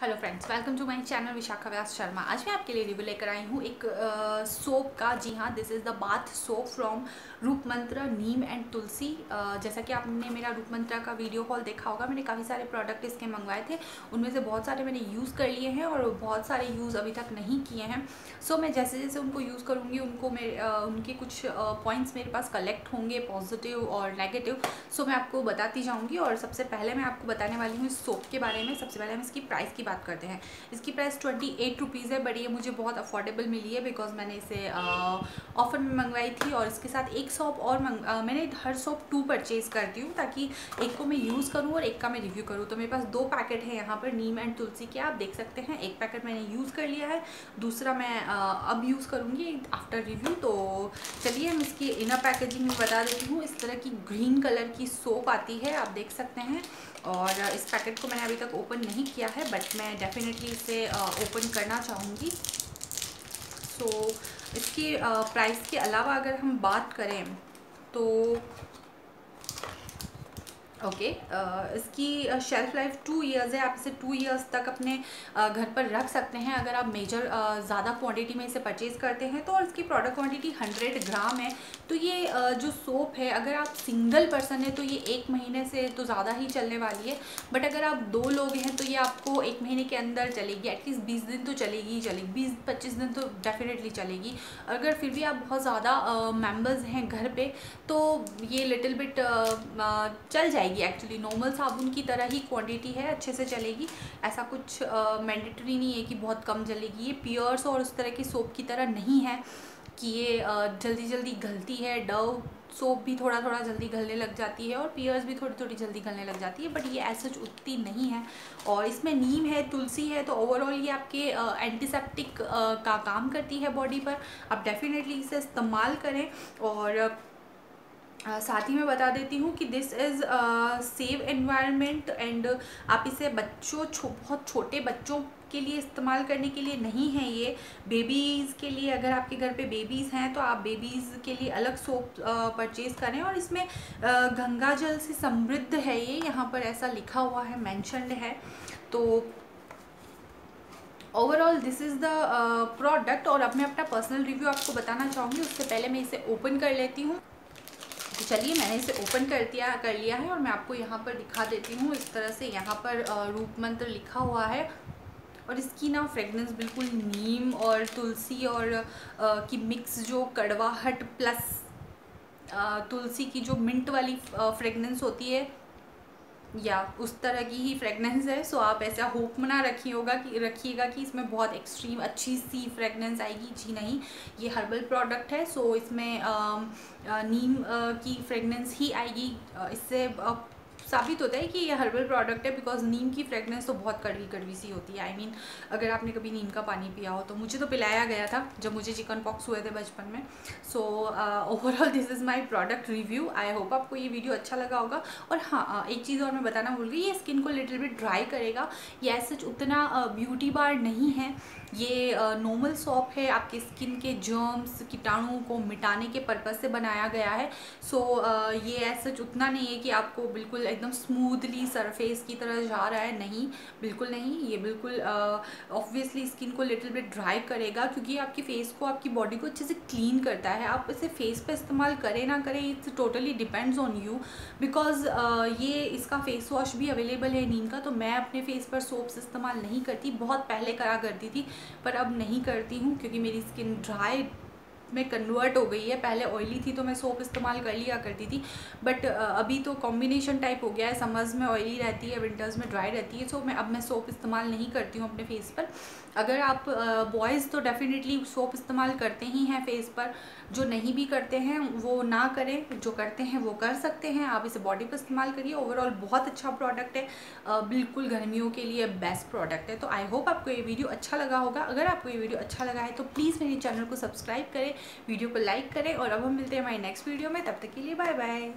Hello friends welcome to my channel Vishakha Vyas Sharma आज मैं आपके लिए रिव्यू लेकर आई हूँ एक सोप का। जी हाँ this is the bath soap from Roop Mantra neem and tulsi जैसा कि आपने मेरा रूप मंत्रा का वीडियो कॉल देखा होगा मैंने काफ़ी सारे प्रोडक्ट इसके मंगवाए थे। उनमें से बहुत सारे मैंने यूज़ कर लिए हैं और बहुत सारे यूज़ अभी तक नहीं किए हैं। सो so, मैं जैसे जैसे उनको यूज़ करूँगी उनको मेरे उनके कुछ पॉइंट्स मेरे पास कलेक्ट होंगे पॉजिटिव और नेगेटिव सो मैं आपको बताती जाऊँगी और सबसे पहले मैं आपको बताने वाली हूँ इस सोप के बारे में। सबसे पहले हम इसकी प्राइस की बात करते हैं। इसकी प्राइस ट्वेंटी एट रुपीज़ है बट ये मुझे बहुत अफोर्डेबल मिली है बिकॉज़ मैंने इसे ऑफ़र में मंगवाई थी और इसके साथ एक सॉप और मंग, आ, मैंने हर सॉप टू परचेज़ करती हूँ ताकि एक को मैं यूज़ करूँ और एक का मैं रिव्यू करूँ। तो मेरे पास दो पैकेट है यहाँ पर नीम एंड तुलसी के आप देख सकते हैं। एक पैकेट मैंने यूज़ कर लिया है दूसरा मैं आ, अब यूज़ करूँगी आफ्टर रिव्यू तो चलिए हम इसकी इनर पैकेजिंग में बता देती हूँ। इस तरह की ग्रीन कलर की सोप आती है आप देख सकते हैं। और इस पैकेट को मैंने अभी तक ओपन नहीं किया है बट मैं डेफिनेटली इसे ओपन करना चाहूँगी। सो so, इसकी प्राइस के अलावा अगर हम बात करें तो ओके okay, uh, इसकी शेल्फ़ लाइफ टू इयर्स है आप इसे टू इयर्स तक अपने uh, घर पर रख सकते हैं। अगर आप मेजर uh, ज़्यादा क्वांटिटी में इसे परचेज़ करते हैं तो और इसकी प्रोडक्ट क्वांटिटी हंड्रेड ग्राम है तो ये जो सोप है अगर आप सिंगल पर्सन है तो ये एक महीने से तो ज़्यादा ही चलने वाली है। बट अगर आप दो लोग हैं तो ये आपको एक महीने के अंदर चलेगी एटलीस्ट बीस दिन तो चलेगी ही चलेगी बीस पच्चीस दिन तो डेफिनेटली चलेगी। अगर फिर भी आप बहुत ज़्यादा मेंबर्स हैं घर पर तो ये लिटिल बिट चल जाएगी। जाएगी। एक्चुअली नॉर्मल साबुन की तरह ही क्वांटिटी है, अच्छे से चलेगी। ऐसा कुछ मैंडेटरी नहीं है कि बहुत कम जलेगी। ये पियर्स और उस तरह की सोप की तरह नहीं है कि ये जल्दी जल्दी घलती है, डव सोप भी थोड़ा थोड़ा जल्दी घलने लग जाती है और पियर्स भी थोड़ी थोड़ी जल्दी घलने लग जाती है बट ये ऐसा उतनी नहीं है। और इसमें नीम है, तुलसी है तो ओवरऑल ये आपके एंटीसेप्टिक का काम करती है बॉडी पर। आप डेफिनेटली इसे इस्तेमाल करें और साथ ही मैं बता देती हूँ कि this is save environment and आप इसे बच्चों छो, बहुत छोटे बच्चों के लिए इस्तेमाल करने के लिए नहीं है ये। बेबीज़ के लिए अगर आपके घर पे बेबीज़ हैं तो आप बेबीज़ के लिए अलग सोप परचेज़ करें और इसमें गंगा जल से समृद्ध है ये। यहाँ पर ऐसा लिखा हुआ है मैंशनड है। तो overall this is the product और अब मैं अपना पर्सनल रिव्यू आपको बताना चाहूँगी। उससे पहले मैं इसे ओपन कर लेती हूँ। तो चलिए मैंने इसे ओपन कर दिया कर लिया है और मैं आपको यहाँ पर दिखा देती हूँ। इस तरह से यहाँ पर रूप मंत्र लिखा हुआ है और इसकी ना फ्रेगनेंस बिल्कुल नीम और तुलसी और आ, की मिक्स जो कड़वाहट प्लस आ, तुलसी की जो मिंट वाली फ्रेगनेंस होती है या उस तरह की ही फ्रेगनेंस है सो आप ऐसा होप मना रखिए होगा कि, रखिएगा कि इसमें बहुत एक्सट्रीम अच्छी सी फ्रेगनेंस आएगी। जी नहीं, ये हर्बल प्रोडक्ट है सो इसमें नीम की फ्रेगनेंस ही आएगी। इससे साबित होता है कि ये हर्बल प्रोडक्ट है बिकॉज़ नीम की फ्रेगनेंस तो बहुत कड़वी कड़वी सी होती है। आई I मीन mean, अगर आपने कभी नीम का पानी पिया हो तो मुझे तो पिलाया गया था जब मुझे चिकन पॉक्स हुए थे बचपन में। So overall this is my product review I hope आपको ये वीडियो अच्छा लगा होगा। और हाँ uh, एक चीज़ और मैं बताना भूल गई ये स्किन को लिटिल बिट ड्राई करेगा। ये सच उतना ब्यूटी uh, बार नहीं है। ये नॉर्मल uh, सॉप है। आपके स्किन के जर्म्स कीटाणुओं को मिटाने के पर्पज़ से बनाया गया है। सो so, ये ऐसा उतना नहीं है कि आपको बिल्कुल एकदम स्मूथली सरफेस की तरह जा रहा है। नहीं, बिल्कुल नहीं। ये बिल्कुल ऑब्वियसली स्किन को लिटिल बिट ड्राई करेगा क्योंकि आपकी फेस को, आपकी बॉडी को अच्छे से क्लीन करता है। आप इसे फेस पे इस्तेमाल करें ना करें it's totally depends on you because ये इसका फेस वॉश भी अवेलेबल है नीम का तो मैं अपने फेस पर सोप्स इस्तेमाल नहीं करती। बहुत पहले करा करती थी, पर अब नहीं करती हूँ क्योंकि मेरी स्किन ड्राई में कन्वर्ट हो गई है। पहले ऑयली थी तो मैं सोप इस्तेमाल कर लिया करती थी बट अभी तो कॉम्बिनेशन टाइप हो गया है। समर्स में ऑयली रहती है विंटर्स में ड्राई रहती है सो मैं, अब मैं सोप इस्तेमाल नहीं करती हूँ अपने फेस पर। अगर आप बॉयज़ तो डेफिनेटली सोप इस्तेमाल करते ही हैं फेस पर। जो नहीं भी करते हैं, वो ना करें। जो करते हैं, वो कर सकते हैं। आप इसे बॉडी पर इस्तेमाल करिए। ओवरऑल बहुत अच्छा प्रोडक्ट है। बिल्कुल गर्मियों के लिए बेस्ट प्रोडक्ट है। तो आई होप आपको ये वीडियो अच्छा लगा होगा। अगर आपको ये वीडियो अच्छा लगा है तो प्लीज़ मेरे चैनल को सब्सक्राइब करें। वीडियो को लाइक करें और अब हम मिलते हैं हमारे नेक्स्ट वीडियो में, तब तक के लिए बाय बाय